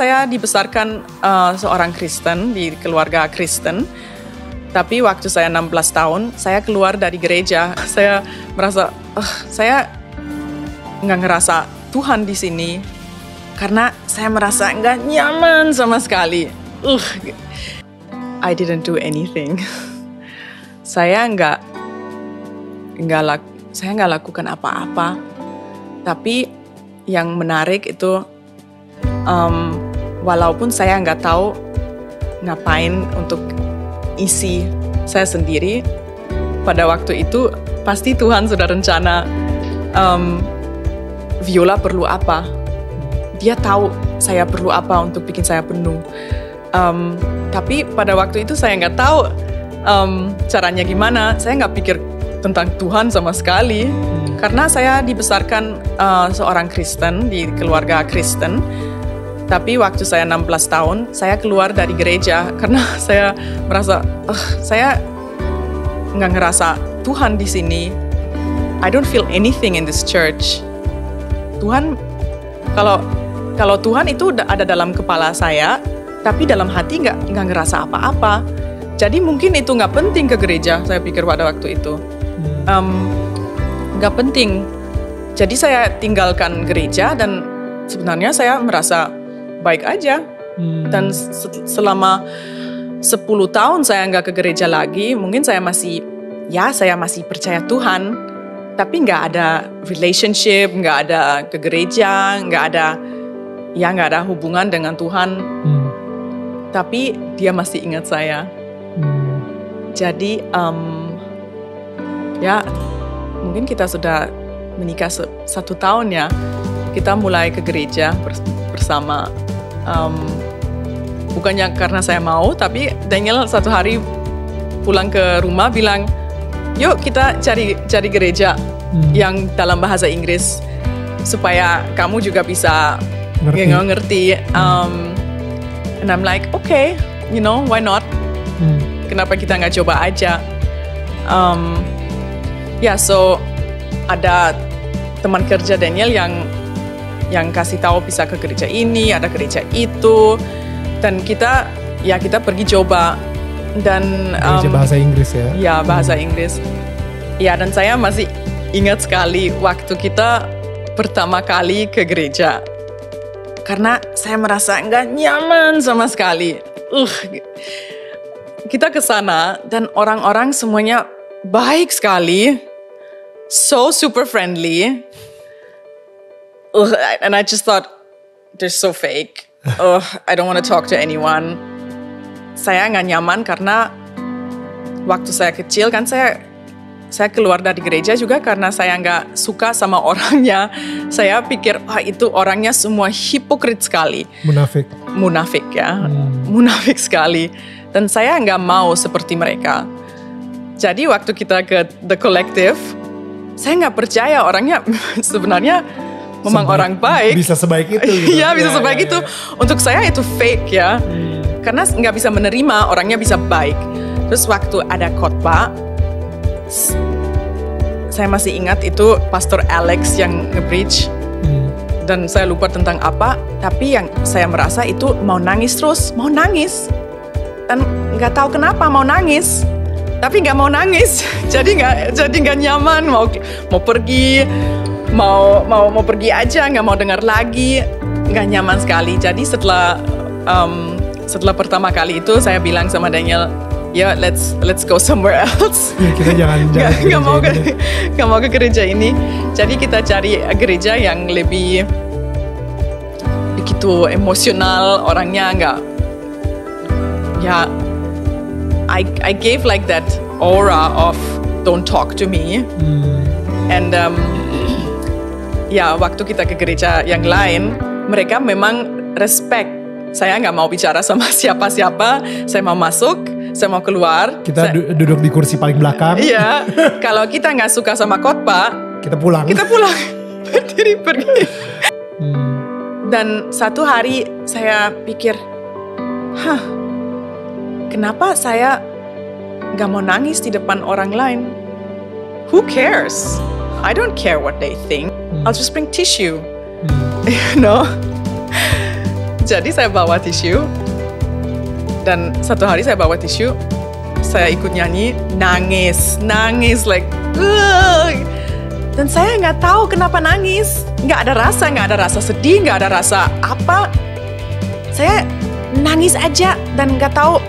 saya dibesarkan uh, seorang Kristen di keluarga Kristen. Tapi waktu saya 16 tahun, saya keluar dari gereja. Saya merasa, uh, saya nggak ngerasa Tuhan di sini karena saya merasa nggak nyaman sama sekali. Uh, I didn't do anything. saya nggak nggak lak, saya nggak lakukan apa-apa. Tapi yang menarik itu, um, walaupun saya nggak tahu ngapain untuk isi saya sendiri, pada waktu itu pasti Tuhan sudah rencana um, Viola perlu apa. Dia tahu saya perlu apa untuk bikin saya penuh. Um, tapi pada waktu itu saya nggak tahu um, caranya gimana. Saya nggak pikir tentang Tuhan sama sekali. Karena saya dibesarkan uh, seorang Kristen di keluarga Kristen. Tapi waktu saya 16 tahun, saya keluar dari gereja karena saya merasa uh, saya nggak ngerasa Tuhan di sini. I don't feel anything in this church. Tuhan kalau kalau Tuhan itu ada dalam kepala saya, tapi dalam hati nggak nggak ngerasa apa-apa. Jadi mungkin itu nggak penting ke gereja. Saya pikir pada waktu itu nggak um, penting. Jadi saya tinggalkan gereja dan sebenarnya saya merasa baik aja. Hmm. Dan selama 10 tahun saya nggak ke gereja lagi, mungkin saya masih ya saya masih percaya Tuhan tapi nggak ada relationship, nggak ada ke gereja, nggak ada ya nggak ada hubungan dengan Tuhan. Hmm. Tapi dia masih ingat saya. Hmm. Jadi um, ya mungkin kita sudah menikah satu tahun ya. Kita mulai ke gereja bersama. Um, bukannya karena saya mau, tapi Daniel satu hari pulang ke rumah bilang, yuk kita cari cari gereja hmm. yang dalam bahasa Inggris supaya kamu juga bisa ngerti. Ngerti. Um, and I'm like, okay, you know, why not? Hmm. Kenapa kita nggak coba aja? Um, ya, yeah, so ada teman kerja Daniel yang yang kasih tahu bisa ke gereja ini, ada gereja itu, dan kita ya kita pergi coba dan um, bahasa Inggris ya? Ya bahasa hmm. Inggris. Ya dan saya masih ingat sekali waktu kita pertama kali ke gereja. Karena saya merasa nggak nyaman sama sekali. Uh, kita ke sana dan orang-orang semuanya baik sekali, so super friendly. Uh, and I just thought they're so fake. Uh, I don't want to talk to anyone. Saya nggak nyaman karena waktu saya kecil kan saya saya keluar dari gereja juga karena saya nggak suka sama orangnya. Saya pikir, wah itu orangnya semua hipokrit sekali. Munafik. Munafik ya, hmm. munafik sekali. Dan saya nggak mau seperti mereka. Jadi waktu kita ke The Collective, saya nggak percaya orangnya sebenarnya memang sebaik, orang baik. Bisa sebaik itu. Gitu. Iya bisa ya, sebaik ya, itu. Ya. Untuk saya itu fake ya. Hmm. Karena nggak bisa menerima orangnya bisa baik. Terus waktu ada khotbah, saya masih ingat itu Pastor Alex yang nge-preach hmm. dan saya lupa tentang apa tapi yang saya merasa itu mau nangis terus mau nangis dan nggak tahu kenapa mau nangis tapi nggak mau nangis jadi nggak jadi nggak nyaman mau mau pergi mau mau mau pergi aja nggak mau dengar lagi nggak nyaman sekali jadi setelah um, setelah pertama kali itu saya bilang sama Daniel ya let's let's go somewhere else. Ya, kita jangan jangan gak, gak mau ke gak mau ke gereja ini. Jadi kita cari gereja yang lebih begitu emosional orangnya nggak ya I I gave like that aura of don't talk to me hmm. and um, ya waktu kita ke gereja yang lain mereka memang respect saya nggak mau bicara sama siapa-siapa saya mau masuk saya mau keluar. Kita saya, duduk di kursi paling belakang. Iya. kalau kita nggak suka sama khotbah, kita pulang. Kita pulang. Berdiri pergi. Hmm. Dan satu hari saya pikir, hah, kenapa saya nggak mau nangis di depan orang lain? Who cares? I don't care what they think. Hmm. I'll just bring tissue. Hmm. You know? Jadi saya bawa tisu dan satu hari saya bawa tisu, saya ikut nyanyi, nangis, nangis like, "Ugh." dan saya nggak tahu kenapa nangis, nggak ada rasa, nggak ada rasa sedih, nggak ada rasa apa. Saya nangis aja dan nggak tahu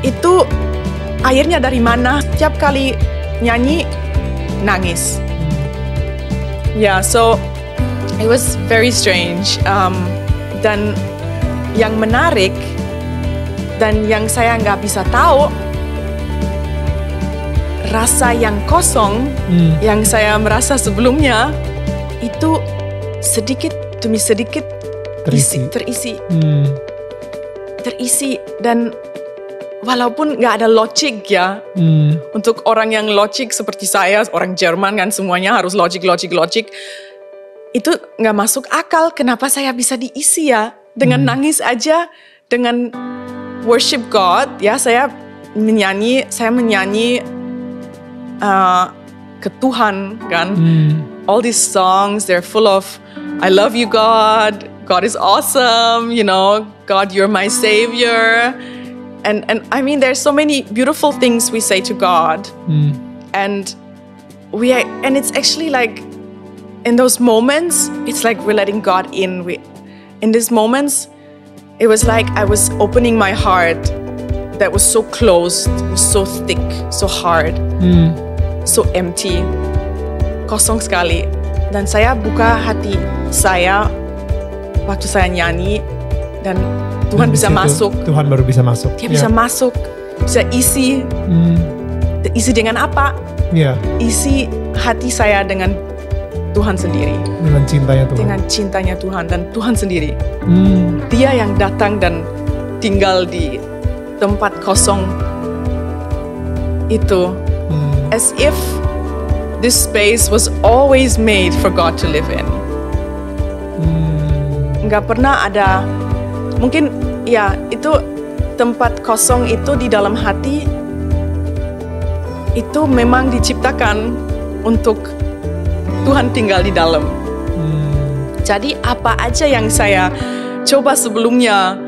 itu airnya dari mana. Setiap kali nyanyi nangis. Yeah, so it was very strange. Um, dan yang menarik dan yang saya nggak bisa tahu rasa yang kosong Hmm. yang saya merasa sebelumnya itu sedikit demi sedikit Terisi. isi- terisi Hmm. terisi dan walaupun nggak ada logik ya. Hmm. untuk orang yang logik seperti saya orang Jerman kan semuanya harus logik logik logik itu nggak masuk akal kenapa saya bisa diisi ya? Dengan nangis aja dengan worship God ya saya menyanyi saya menyanyi uh, ke Tuhan kan? Hmm. all these songs they're full of i love you god. God is awesome you know. God you're my savior and and i mean there's so many beautiful things we say to god Hmm. and we are, and it's actually like in those moments it's like we're letting god in we in these moments it was like i was opening my heart that was so closed was so thick so hard Hmm. so empty, kosong sekali. Dan saya buka hati saya waktu saya nyanyi dan Tuhan Dan bisa situ masuk. Tuhan baru bisa masuk. Dia bisa masuk, bisa isi, Hmm. isi dengan apa? Iya, Isi hati saya dengan Tuhan sendiri, dengan cintanya Tuhan. dengan cintanya Tuhan dan Tuhan sendiri. Hmm. Dia yang datang dan tinggal di tempat kosong itu Hmm. as if this space was always made for God to live in. Hmm. nggak pernah ada mungkin ya itu tempat kosong itu di dalam hati itu memang diciptakan untuk Tuhan tinggal di dalam. Hmm. Jadi apa aja yang saya coba sebelumnya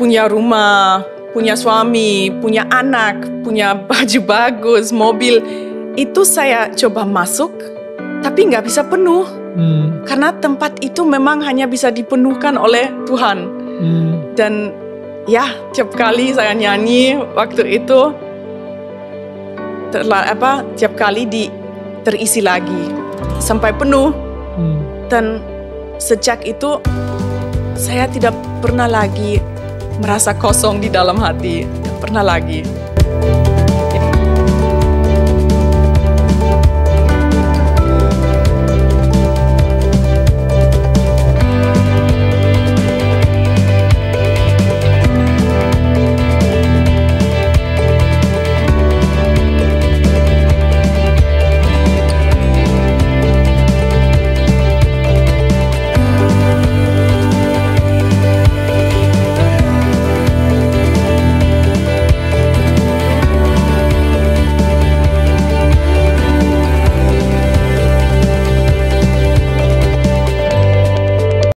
punya rumah, punya suami, punya anak, punya baju bagus, mobil itu saya coba masuk tapi nggak bisa penuh Hmm. karena tempat itu memang hanya bisa dipenuhkan oleh Tuhan Hmm. dan ya tiap kali saya nyanyi waktu itu terla apa tiap kali di terisi lagi sampai penuh Hmm. dan sejak itu saya tidak pernah lagi merasa kosong di dalam hati tidak pernah lagi